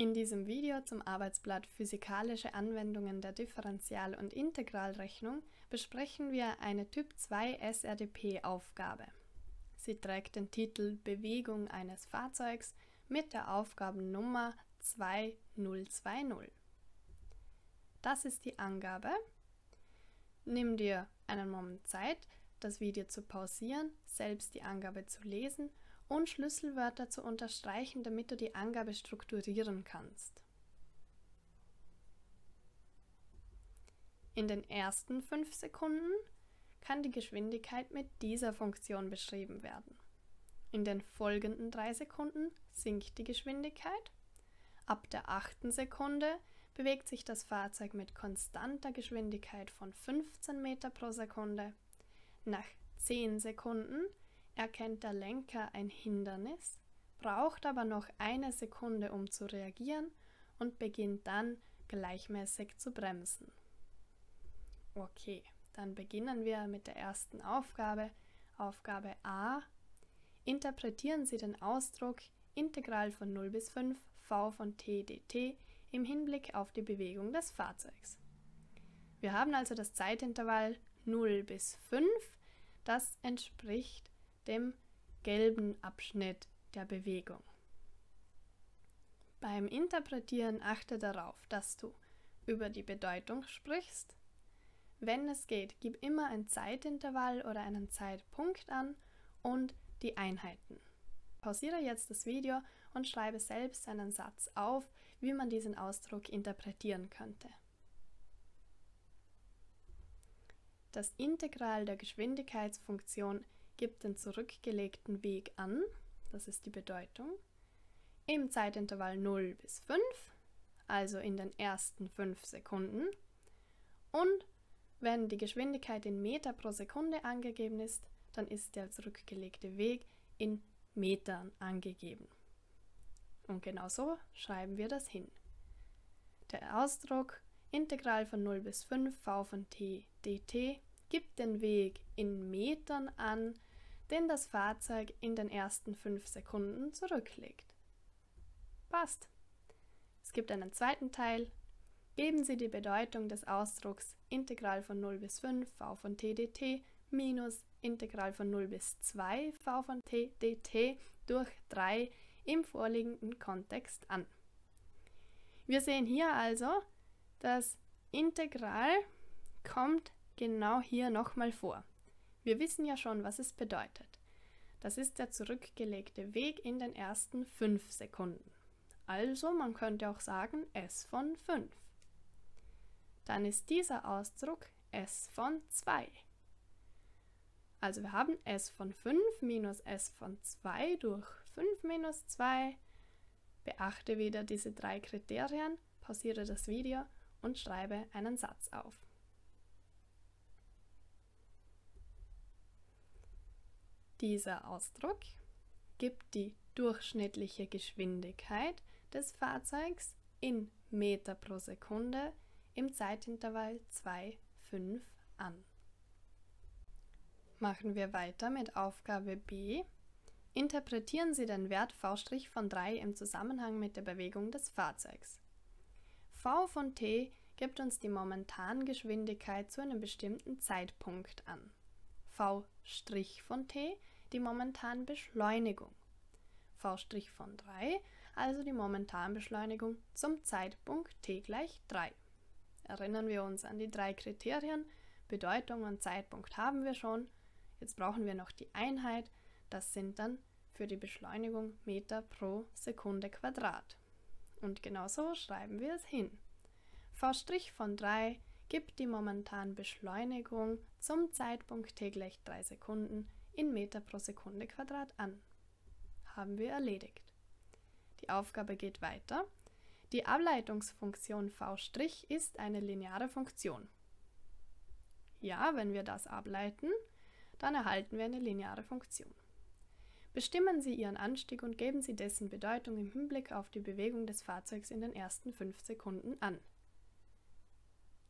In diesem Video zum Arbeitsblatt Physikalische Anwendungen der Differential- und Integralrechnung besprechen wir eine Typ 2 SRDP-Aufgabe. Sie trägt den Titel Bewegung eines Fahrzeugs mit der Aufgabennummer 2020. Das ist die Angabe. Nimm dir einen Moment Zeit, das Video zu pausieren, selbst die Angabe zu lesen und Schlüsselwörter zu unterstreichen, damit du die Angabe strukturieren kannst. In den ersten 5 Sekunden kann die Geschwindigkeit mit dieser Funktion beschrieben werden. In den folgenden 3 Sekunden sinkt die Geschwindigkeit. Ab der achten Sekunde bewegt sich das Fahrzeug mit konstanter Geschwindigkeit von 15 Meter pro Sekunde. Nach 10 Sekunden erkennt der Lenker ein Hindernis, braucht aber noch eine Sekunde, um zu reagieren und beginnt dann gleichmäßig zu bremsen. Okay, dann beginnen wir mit der ersten Aufgabe. Aufgabe A. Interpretieren Sie den Ausdruck Integral von 0 bis 5 v von t dt im Hinblick auf die Bewegung des Fahrzeugs. Wir haben also das Zeitintervall 0 bis 5, das entspricht dem gelben Abschnitt der Bewegung. Beim Interpretieren achte darauf, dass du über die Bedeutung sprichst. Wenn es geht, gib immer ein Zeitintervall oder einen Zeitpunkt an und die Einheiten. Pausiere jetzt das Video und schreibe selbst einen Satz auf, wie man diesen Ausdruck interpretieren könnte. Das Integral der Geschwindigkeitsfunktion gibt den zurückgelegten Weg an, das ist die Bedeutung, im Zeitintervall 0 bis 5, also in den ersten 5 Sekunden. Und wenn die Geschwindigkeit in Meter pro Sekunde angegeben ist, dann ist der zurückgelegte Weg in Metern angegeben. Und genau so schreiben wir das hin. Der Ausdruck Integral von 0 bis 5 v von t dt gibt den Weg in Metern an, den das Fahrzeug in den ersten 5 Sekunden zurücklegt. Passt. Es gibt einen zweiten Teil. Geben Sie die Bedeutung des Ausdrucks Integral von 0 bis 5 v von t dt minus Integral von 0 bis 2 v von t dt durch 3 im vorliegenden Kontext an. Wir sehen hier also, das Integral kommt genau hier nochmal vor. Wir wissen ja schon, was es bedeutet. Das ist der zurückgelegte Weg in den ersten 5 Sekunden. Also man könnte auch sagen S von 5. Dann ist dieser Ausdruck S von 2. Also wir haben S von 5 minus S von 2 durch 5 minus 2. Beachte wieder diese drei Kriterien, pausiere das Video und schreibe einen Satz auf. Dieser Ausdruck gibt die durchschnittliche Geschwindigkeit des Fahrzeugs in Meter pro Sekunde im Zeitintervall 2, 5 an. Machen wir weiter mit Aufgabe B. Interpretieren Sie den Wert v' von 3 im Zusammenhang mit der Bewegung des Fahrzeugs. v von t gibt uns die Momentangeschwindigkeit zu einem bestimmten Zeitpunkt an. v' von t die Momentanbeschleunigung. v' von 3, also die Momentanbeschleunigung zum Zeitpunkt t gleich 3. Erinnern wir uns an die drei Kriterien, Bedeutung und Zeitpunkt haben wir schon. Jetzt brauchen wir noch die Einheit, das sind dann für die Beschleunigung Meter pro Sekunde Quadrat. Und genauso schreiben wir es hin. v' von 3 gibt die Momentanbeschleunigung zum Zeitpunkt t gleich 3 Sekunden in Meter pro Sekunde Quadrat an. Haben wir erledigt. Die Aufgabe geht weiter. Die Ableitungsfunktion v' ist eine lineare Funktion. Ja, wenn wir das ableiten, dann erhalten wir eine lineare Funktion. Bestimmen Sie Ihren Anstieg und geben Sie dessen Bedeutung im Hinblick auf die Bewegung des Fahrzeugs in den ersten 5 Sekunden an.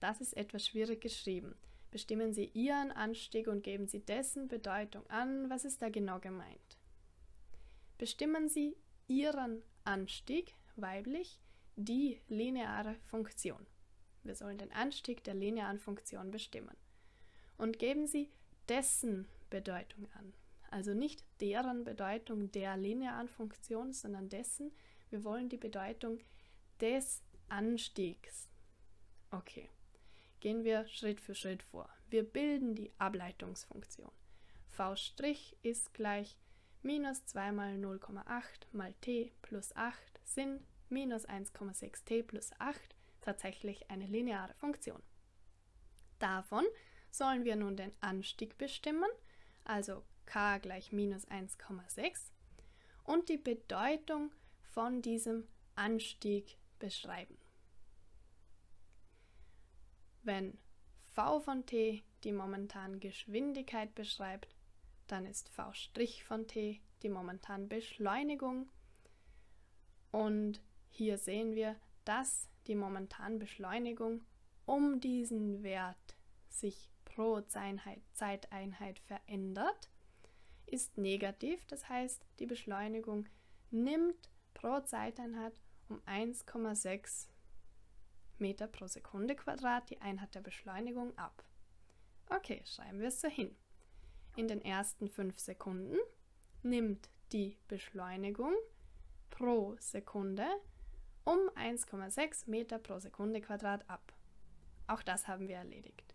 Das ist etwas schwierig geschrieben. Bestimmen Sie Ihren Anstieg und geben Sie dessen Bedeutung an. Was ist da genau gemeint? Bestimmen Sie Ihren Anstieg, weiblich, die lineare Funktion. Wir sollen den Anstieg der linearen Funktion bestimmen. Und geben Sie dessen Bedeutung an. Also nicht deren Bedeutung der linearen Funktion, sondern dessen. Wir wollen die Bedeutung des Anstiegs. Okay, gehen wir Schritt für Schritt vor. Wir bilden die Ableitungsfunktion. v' ist gleich minus 2 mal 0,8 mal t plus 8 sind minus 1,6t plus 8 tatsächlich eine lineare Funktion. Davon sollen wir nun den Anstieg bestimmen, also k gleich minus 1,6 und die Bedeutung von diesem Anstieg beschreiben. Wenn v von t die momentane Geschwindigkeit beschreibt, dann ist v' von t die momentane Beschleunigung und hier sehen wir, dass die momentane Beschleunigung um diesen Wert sich pro Zeiteinheit verändert, ist negativ. Das heißt, die Beschleunigung nimmt pro Zeiteinheit um 1,6 Meter pro Sekunde Quadrat die Einheit der Beschleunigung ab. Okay, schreiben wir es so hin. In den ersten 5 Sekunden nimmt die Beschleunigung pro Sekunde um 1,6 Meter pro Sekunde Quadrat ab. Auch das haben wir erledigt.